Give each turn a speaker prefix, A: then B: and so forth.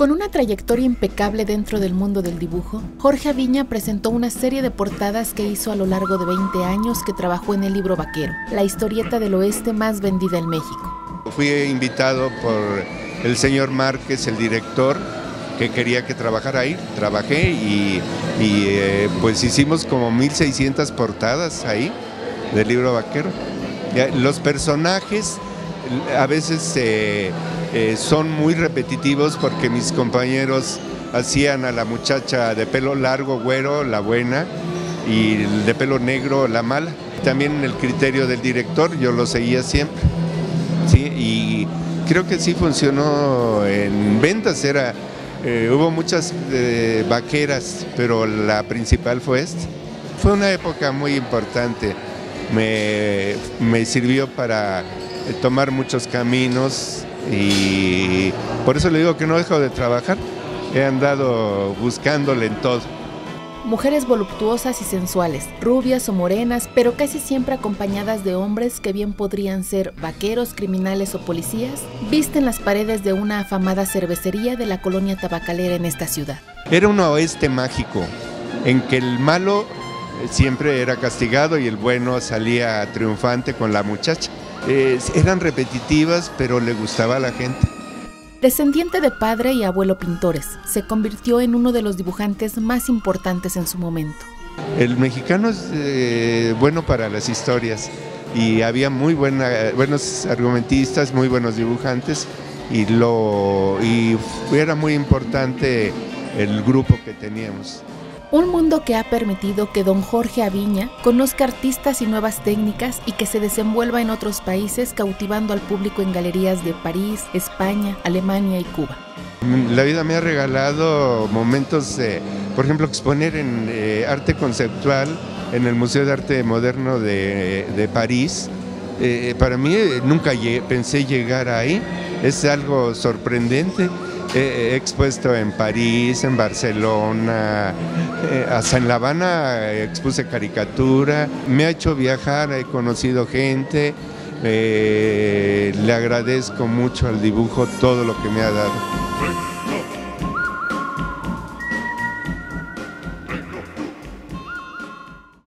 A: Con una trayectoria impecable dentro del mundo del dibujo, Jorge Aviña presentó una serie de portadas que hizo a lo largo de 20 años que trabajó en el libro Vaquero, la historieta del oeste más vendida en México.
B: Fui invitado por el señor Márquez, el director, que quería que trabajara ahí. Trabajé y, eh, pues hicimos como 1600 portadas ahí del libro Vaquero. Los personajes a veces eh, eh, son muy repetitivos porque mis compañeros hacían a la muchacha de pelo largo, güero, la buena, y de pelo negro, la mala. También el criterio del director, yo lo seguía siempre. ¿sí? Y creo que sí funcionó en ventas, era, eh, hubo muchas vaqueras, pero la principal fue esta. Fue una época muy importante, me, me sirvió para eh, tomar muchos caminos y por eso le digo que no dejo de trabajar. He andado buscándole en todo.
A: Mujeres voluptuosas y sensuales, rubias o morenas, pero casi siempre acompañadas de hombres que bien podrían ser vaqueros, criminales o policías, visten las paredes de una afamada cervecería de la colonia tabacalera en esta ciudad.
B: Era un oeste mágico, en que el malo siempre era castigado y el bueno salía triunfante con la muchacha eran repetitivas, pero le gustaba a la gente.
A: Descendiente de padre y abuelo pintores, se convirtió en uno de los dibujantes más importantes en su momento.
B: El mexicano es eh, bueno para las historias y había muy buena, buenos argumentistas, muy buenos dibujantes y, lo, y era muy importante el grupo que teníamos.
A: Un mundo que ha permitido que don Jorge Aviña conozca artistas y nuevas técnicas y que se desenvuelva en otros países cautivando al público en galerías de París, España, Alemania y Cuba.
B: La vida me ha regalado momentos, por ejemplo, exponer en eh, arte conceptual en el Museo de Arte Moderno de, París. Eh, para mí eh, nunca pensé llegar ahí, es algo sorprendente he expuesto en París, en Barcelona, eh, hasta en La Habana expuse caricatura, me ha hecho viajar, he conocido gente, eh, le agradezco mucho al dibujo todo lo que me ha dado.